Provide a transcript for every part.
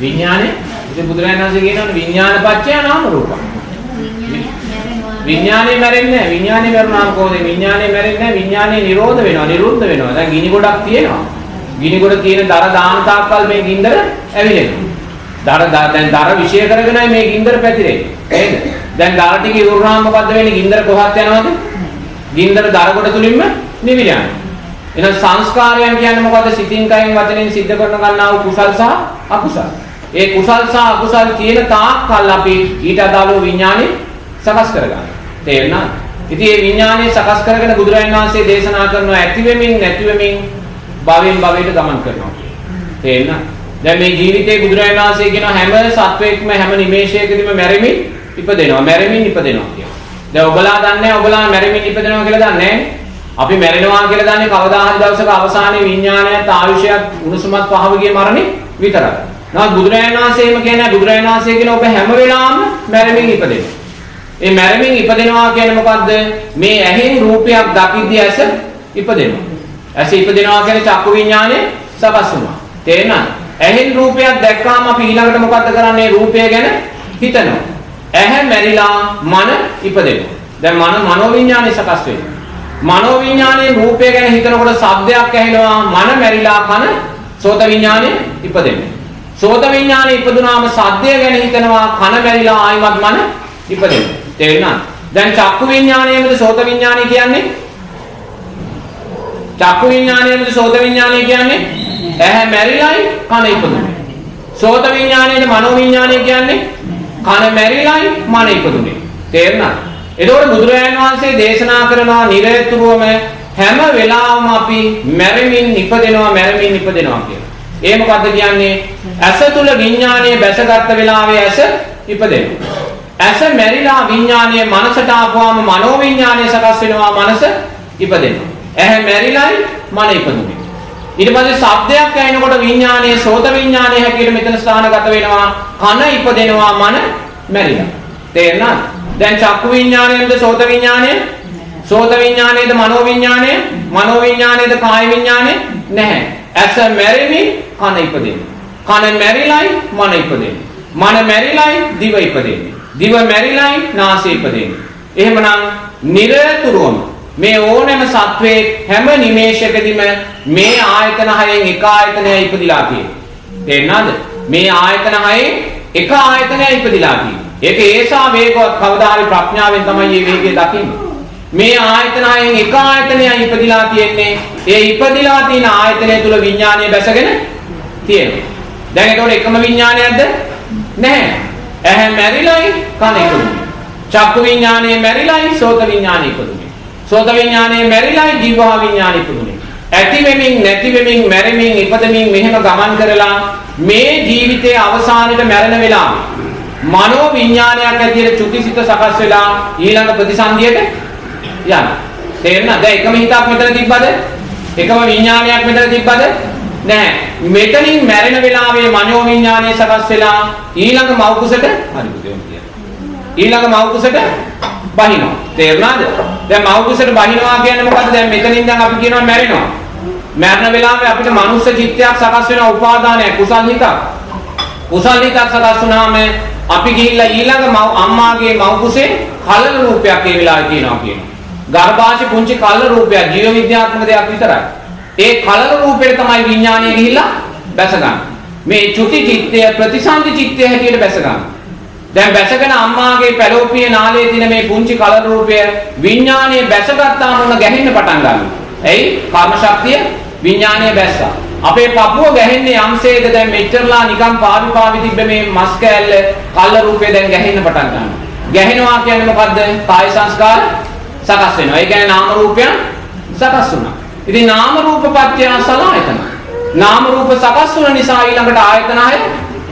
විඥානේ ඉතින් බුදුරජාණන් වහන්සේ කියනවා විඥාන පත්‍ය නාම රූප. විඥානය මැරෙනවා. විඥානේ මැරෙන්නේ නැහැ. විඥානේ මරුණාම කොහොමද? විඥානේ මැරෙන්නේ නැහැ. විඥානේ නිරෝධ වෙනවා, නිරුද්ධ වෙනවා. දැන් ගිනි ගොඩක් තියෙනවා. ගිනි ගොඩ තියෙන දර දාන තාක්කල් මේ ගින්දර ඇවිලෙනවා. දර දර- දැන් දර විශේෂ කරගෙනයි මේ ගින්දර පැතිරෙන්නේ. නේද? දැන් දර ටික ඉවරුනාම මොකද්ද වෙන්නේ? ගින්දර කොහත් යනවද? ගින්දර දර කොට තුලින්ම නිවිල යනවා. එහෙනම් සංස්කාරයන් කියන්නේ මොකද්ද? සිතින් කයෙන් වචනෙන් සිද්ධ කරන ගන්නා වූ කුසල් සහ අකුසල්. ඒ කුසල් සහ අකුසල් තියෙන තාක් කල් අපි ඊට අදාළව විඥානේ සකස් කරගන්නවා. තේරුණාද? ඉතින් මේ විඥානේ සකස් කරගෙන බුදුරජාණන් වහන්සේ දේශනා කරනවා ඇති වෙමින් නැති වෙමින් භවෙන් භවයට ගමන් කරනවා. තේරුණාද? දැන් මේ ජීවිතේ බුදුරජාණන් වහන්සේ කියන හැම සත්වයක්ම හැම නිමේෂයකදීම මැරෙමින් ඉපදෙනවා. මැරෙමින් ඉපදෙනවා කියනවා. දැන් ඔබලා දන්නේ ඔබලා මැරෙමින් ඉපදෙනවා කියලා දන්නේ නැහැ. අපි මැරෙනවා කියලා දන්නේ කවදා හරි දවසක අවසානයේ විඥානයත් ආයුෂයත් උණුසුමත් පහව ගිය මරණේ විතරයි. නමුත් බුදුරජාණන් වහන්සේම කියන්නේ බුදුරජාණන් වහන්සේ කියන ඔබ හැම වෙලාවෙම මැරෙමින් ඉපදෙනවා. ඒ මැරෙමින් ඉපදෙනවා කියන්නේ මොකද්ද? මේ ඇහෙන් රූපයක් දකිද්දී ඇස ඉපදෙනවා. ඇස ඉපදෙනවා කියන්නේ චක්කු විඥානේ සකස් වෙනවා. තේරෙනවද? ඇහෙන් රූපයක් දැක්කාම අපි ඊළඟට මොකද්ද කරන්නේ? රූපය ගැන හිතනවා. ඇහැ මැරිලා මන ඉපදෙනවා. දැන් මන මනෝ විඥානේ සකස් වෙනවා. මනෝ විඥානේ රූපය ගැන හිතනකොට ශබ්දයක් ඇහෙනවා. මන මැරිලා කන සෝත විඥානේ ඉපදෙනවා. සෝත විඥානේ ඉපදුනාම සද්දය ගැන හිතනවා. කන මැරිලා ආයිමත් මන ඉපදෙනවා. තේරුණාද? දැන් චක්කු විඥානයේද සෝත විඥානය කියන්නේ? චක්කු විඥානයේද සෝත විඥානය කියන්නේ? ඇහැ මැරිලයි කන ඉපදුනේ. සෝත විඥානයේද මනෝ විඥානය කියන්නේ? කන මැරිලයි මන ඉපදුනේ. තේරුණාද? එතකොට බුදුරජාණන් වහන්සේ දේශනා කරනවා නිරතුරුවම හැම වෙලාවම අපි මැරෙමින් ඉපදෙනවා මැරෙමින් ඉපදෙනවා කියලා. ඒ මොකද්ද කියන්නේ? ඇස තුල විඥානය බැසගත් වෙලාවේ ඇස ඉපදෙනවා. ඇස මැරිලා විඥානය මනසට ආපුවාම මනෝ විඥානය සකස් වෙනවා මනස ඉපදෙනවා. ඇහැ මැරිලායි මන ඉපදුනේ. ඊට පස්සේ ශබ්දයක් ඇහෙනකොට විඥානයේ සෝත විඥානයේ හැටියට මෙතන ස්ථානගත වෙනවා. කන ඉපදෙනවා මන මැරිලා. තේරෙනවද? දැන් චක්කු විඥානයේද සෝත විඥානය? සෝත විඥානයේද මනෝ විඥානය? මනෝ විඥානයේද කාය විඥානය? නැහැ. ඇස මැරෙමින් කන ඉපදෙනවා. කන මැරිලායි මන ඉපදෙන්නේ. මන මැරිලායි දිව ඉපදෙන්නේ. දිව මැරිලායි නාසය ඉපදෙන්නේ. එහෙමනම් නිරතුරුවම මේ ඕනෑම සත්වයේ හැම නිමේෂයකදීම මේ ආයතන හයෙන් එක ආයතනයක් ඉපදිලා තියෙනවා. තේරෙනවද? මේ ආයතන හයෙන් එක ආයතනයක් ඉපදිලා තියෙනවා. ඒක ඒසා වේගවත් කවදා හරි ප්‍රඥාවෙන් තමයි මේ වේගය දකින්නේ. මේ ආයතන හයෙන් එක ආයතනයක් ඉපදිලා තියෙන්නේ. ඒ ඉපදිලා තියෙන ආයතනය තුල විඥානය බැසගෙන තියෙනවා. දැන් ඒතකොට එකම විඥානයක්ද? නැහැ. ඇහැ මැරිලායි කන ඉපදුනේ. චක්කු විඥානය මැරිලායි සෝත විඥානය ඉපදුනේ. සෝත විඥානය මැරිලායි ජීවහා විඥානය ඉපදුනේ. ඇති වෙමින් නැති වෙමින් මැරෙමින් ඉපදෙමින් මෙහෙම ගමන් කරලා මේ ජීවිතයේ අවසානයේ මැරෙන වෙලාවේ මනෝ විඥානයක් ඇතියට චුතිසිත සකස් වෙලා ඊළඟ ප්‍රතිසන්දියට යනවා. තේරෙනවද? දැන් එකම හිතක් මෙතන තිබ්බද? එකම විඥානයක් මෙතන තිබ්බද? නැහැ. මෙතනින් මැරෙන වෙලාවේ මනෝ විඥානය සකස් වෙලා ඊළඟ මෞකුසට හරි බුදුන් කියනවා. ඊළඟ මෞකුසට බහිනවා. තේරුණාද? දැන් මෞකුසට බහිනවා කියන්නේ මොකද්ද? දැන් මෙතනින් දැන් අපි කියනවා මැරෙනවා. මරණ වෙලාවේ අපිට මනුස්ස චිත්තයක් සකස් වෙන උපාදානයක් කුසල් හිතක්. කුසල් හිතක් සකස් වුණාම අපි ගිහිල්ලා ඊළඟ මව් අම්මාගේ මව් කුසේ කලල රූපයක් ඒ වෙලාවේ තියෙනවා කියනවා. ගර්භාෂේ පුංචි කලල රූපයක් ජීව විද්‍යාත්මක දෙයක් විතරයි. ඒ කලල රූපෙට තමයි විඥානය ගිහිල්ලා බැසගන්නේ. මේ චුති චිත්තය ප්‍රතිසන්දි චිත්තය හැටියට බැසගන්නේ. දැන් බැසගෙන අම්මාගේ පැලෝපියේ නාලයේ තියෙන මේ පුංචි කලල රූපය විඥානය බැසගත්තාම උන ගැහෙන්න පටන් ගන්නවා. එයි කර්ම ශක්තිය විඥානය බැස්සා. අපේ පපුව ගැහෙන්නේ යම්සේද දැන් මෙච්චරලා නිකන් පාවි පාවි තිබ්බ මේ මස් කෑල්ල කල්ල රූපේ දැන් ගැහෙන්න පටන් ගන්නවා. ගැහෙනවා කියන්නේ මොකද්ද? කාය සංස්කාර සකස් වෙනවා. ඒ කියන්නේ නාම රූපයන් සකස් වුණා. ඉතින් නාම රූප පත්‍ය සලආයතන. නාම රූප සකස් වුණ නිසා ඊළඟට ආයතන හය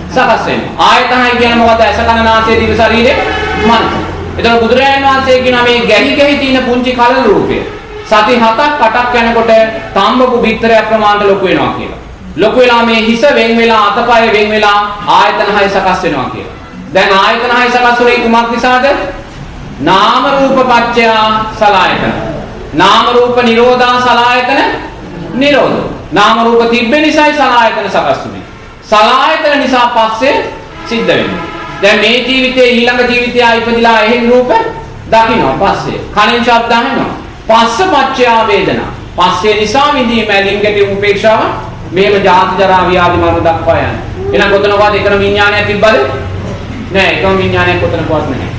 සකස් වෙනවා. ආයතන හය කියන්නේ මොකද්ද? ඇස කන නාසය දිව ශරීරය මන. එතකොට බුදුරජාණන් වහන්සේ කියන මේ ගැහි ගැහි තියෙන පුංචි කලල රූපය සති 7ක් 8ක් යනකොට තම්බපු බිත්තරයක් ප්‍රමාණයට ලොකු වෙනවා කියලා. ලොකු වෙලා මේ හිස වෙන් වෙලා අතපය වෙන් වෙලා ආයතන හය සකස් වෙනවා කියලා. දැන් ආයතන හය සකස් වුනේ කුමක් නිසාද? නාම රූප පත්‍ය සලායතන. නාම රූප නිරෝධා සලායතන නිරෝධ. නාම රූප තිබ්බ නිසායි සලආයතන සකස් වුනේ. සලආයතන නිසා පස්සේ සිද්ධ වෙන්නේ. දැන් මේ ජීවිතේ ඊළඟ ජීවිතය ඉපදිලා එහෙන් රූප දකින්නවා පස්සේ. කනින් ශබ්ද අහනවා. පස්ස පච්චයා වේදනා. පස්සේ නිසා විඳීම ඇලින් ගැටි උපේක්ෂාව මේව ජාති ජරා ව්‍යාධි මරණ දක්වා යන. එහෙනම් කොතනකවත් එකම විඥානයක් තිබ්බද? නෑ එකම විඥානයක් කොතනකවත් නැහැ.